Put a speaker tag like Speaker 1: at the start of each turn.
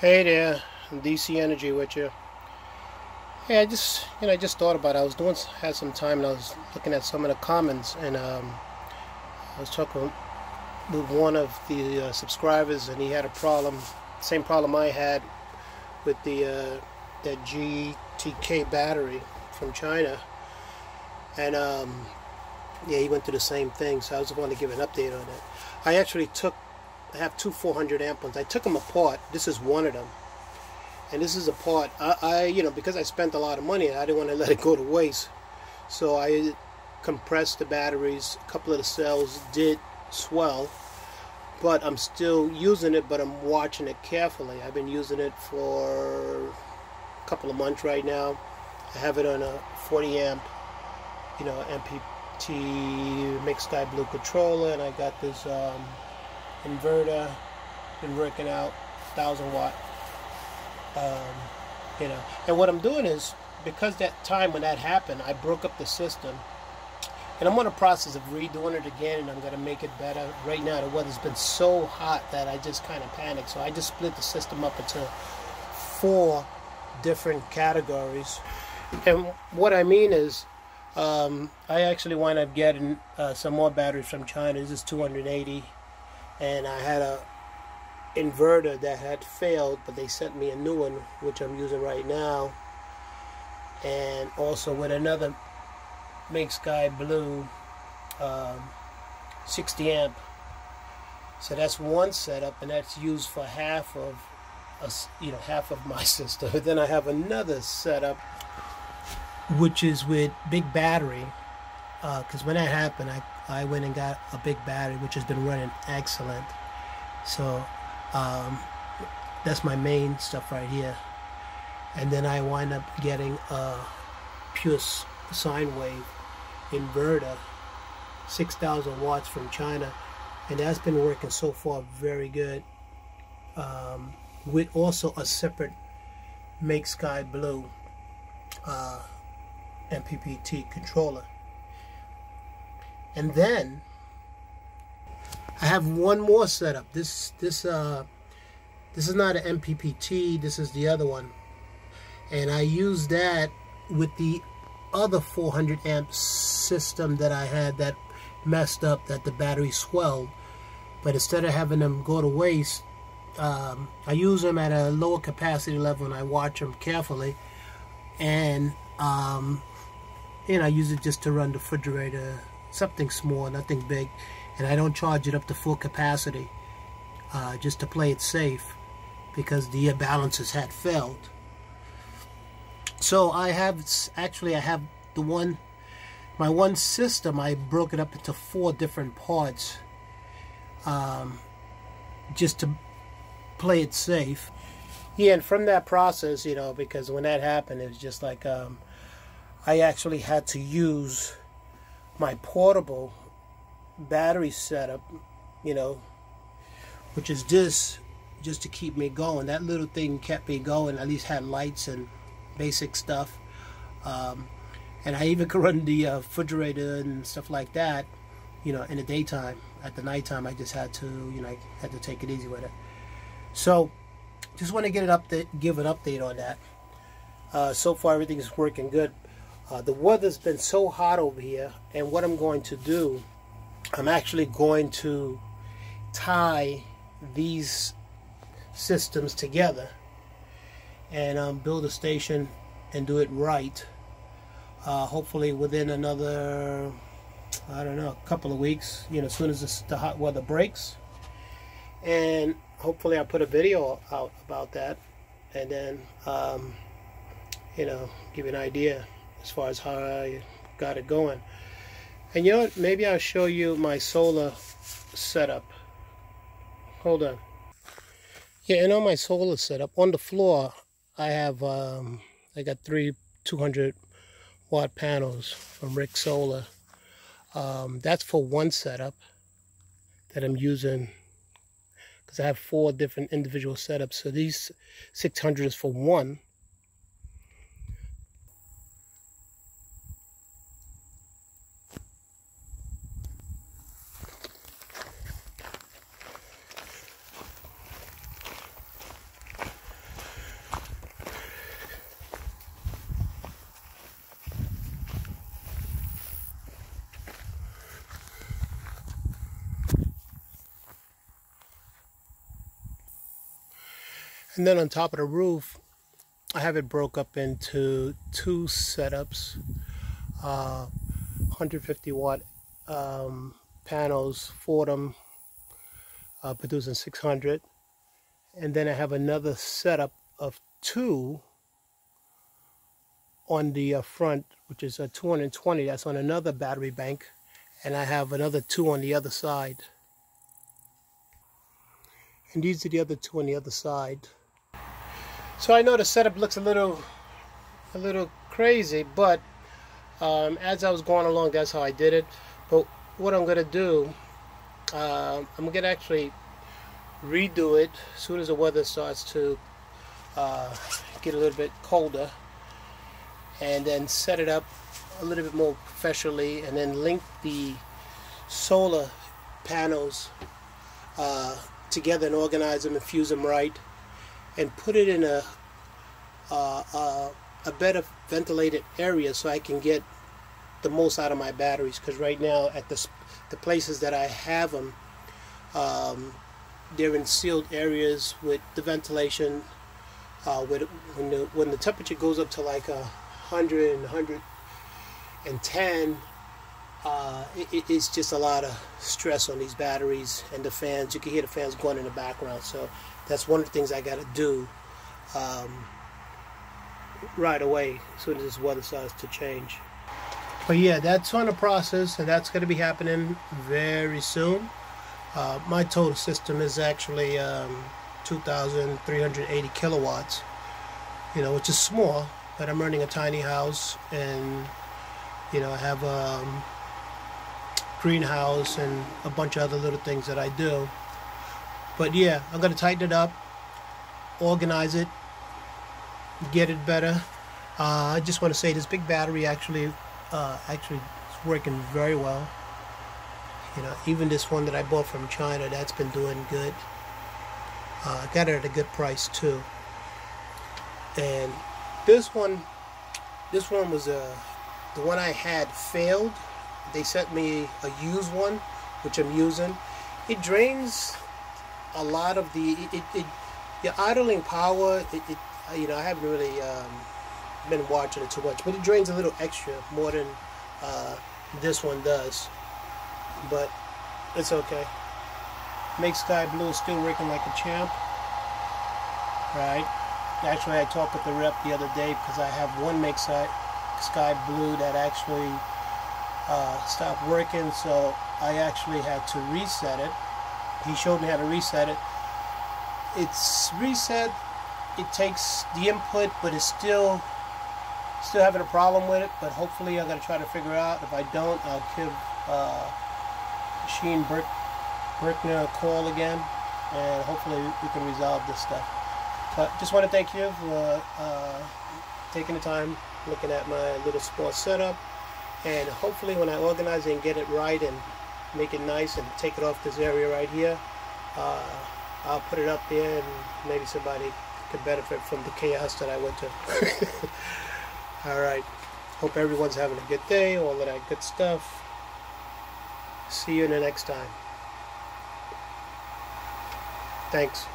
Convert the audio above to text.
Speaker 1: Hey there, DC Energy with you. Hey, I just, you know, I just thought about it. I was doing, had some time, and I was looking at some of the comments, and um, I was talking with one of the uh, subscribers, and he had a problem, same problem I had with the uh, that GTK battery from China, and um, yeah, he went through the same thing. So I was wanting to give an update on it. I actually took I have two 400 amp ones. I took them apart. This is one of them. And this is a part, I, I, you know, because I spent a lot of money, I didn't want to let it go to waste. So I compressed the batteries. A couple of the cells did swell. But I'm still using it, but I'm watching it carefully. I've been using it for a couple of months right now. I have it on a 40 amp, you know, MPPT Make Sky Blue controller, and I got this um, inverter, been working out, thousand watt. Um, you know, and what I'm doing is because that time when that happened, I broke up the system, and I'm on a process of redoing it again, and I'm gonna make it better. Right now, the weather's been so hot that I just kind of panicked, so I just split the system up into four different categories. And what I mean is, um, I actually wind up getting uh, some more batteries from China. This is 280 and I had a inverter that had failed but they sent me a new one which I'm using right now. And also with another Make Sky Blue um, 60 amp. So that's one setup and that's used for half of a, you know half of my system then I have another setup which is with big battery because uh, when that happened I I went and got a big battery, which has been running excellent. So um, that's my main stuff right here. And then I wind up getting a pure sine wave inverter, 6,000 watts from China. And that's been working so far very good. Um, with also a separate Make Sky Blue uh, MPPT controller. And then I have one more setup. This this uh this is not an MPPT, this is the other one. And I use that with the other 400 amp system that I had that messed up that the battery swelled. But instead of having them go to waste, um, I use them at a lower capacity level and I watch them carefully. And um, and I use it just to run the refrigerator something small, nothing big, and I don't charge it up to full capacity uh, just to play it safe because the balances had failed. So I have actually I have the one my one system I broke it up into four different parts um, just to play it safe. Yeah, and from that process, you know, because when that happened, it was just like um, I actually had to use my portable battery setup, you know, which is this just to keep me going. That little thing kept me going. At least had lights and basic stuff. Um, and I even could run the uh, refrigerator and stuff like that, you know, in the daytime. At the nighttime, I just had to, you know, I had to take it easy with it. So, just want to get an update, give an update on that. Uh, so far, everything is working good. Uh, the weather's been so hot over here, and what I'm going to do, I'm actually going to tie these systems together and um, build a station and do it right. Uh, hopefully within another, I don't know, a couple of weeks, you know, as soon as this, the hot weather breaks. And hopefully I'll put a video out about that and then, um, you know, give you an idea as far as how I got it going. And you know what? Maybe I'll show you my solar setup. Hold on. Yeah, and on my solar setup, on the floor, I have, um, I got three 200 watt panels from Rich Solar. Um, that's for one setup that I'm using because I have four different individual setups. So these 600 is for one. And then on top of the roof, I have it broke up into two setups. Uh, 150 watt um, panels, Fortum, uh, producing 600. And then I have another setup of two on the uh, front, which is a 220. That's on another battery bank. And I have another two on the other side. And these are the other two on the other side. So I know the setup looks a little, a little crazy, but um, as I was going along, that's how I did it. But what I'm gonna do, uh, I'm gonna actually redo it as soon as the weather starts to uh, get a little bit colder, and then set it up a little bit more professionally, and then link the solar panels uh, together and organize them and fuse them right and put it in a uh, uh, a better ventilated area so I can get the most out of my batteries. Because right now at the, the places that I have them um, they're in sealed areas with the ventilation uh, with, when, the, when the temperature goes up to like a hundred and hundred and ten uh, it, it's just a lot of stress on these batteries and the fans. You can hear the fans going in the background. So that's one of the things I got to do um, right away as soon as this weather starts to change. But yeah, that's on the process, and that's going to be happening very soon. Uh, my total system is actually um, 2,380 kilowatts, you know, which is small, but I'm running a tiny house, and you know, I have a um, greenhouse and a bunch of other little things that I do. But yeah, I'm going to tighten it up, organize it, get it better. Uh, I just want to say this big battery actually uh, actually is working very well. You know, even this one that I bought from China, that's been doing good. Uh, I got it at a good price too. And this one, this one was a, uh, the one I had failed. They sent me a used one, which I'm using. It drains a lot of the it, it, idling power. It, it, you know I haven't really um, been watching it too much, but it drains a little extra more than uh, this one does. But it's okay. Make Sky Blue still working like a champ. Right. Actually, I talked with the rep the other day because I have one Make Sky, Sky Blue that actually uh, stopped working, so I actually had to reset it he showed me how to reset it. It's reset. It takes the input but it's still still having a problem with it. But hopefully I'm going to try to figure out. If I don't I'll give uh, Sheen Berk Berkner a call again and hopefully we can resolve this stuff. But just want to thank you for uh, taking the time looking at my little sports setup. And hopefully when I organize it and get it right and make it nice and take it off this area right here uh, I'll put it up there and maybe somebody could benefit from the chaos that I went to alright hope everyone's having a good day all of that good stuff. See you in the next time. Thanks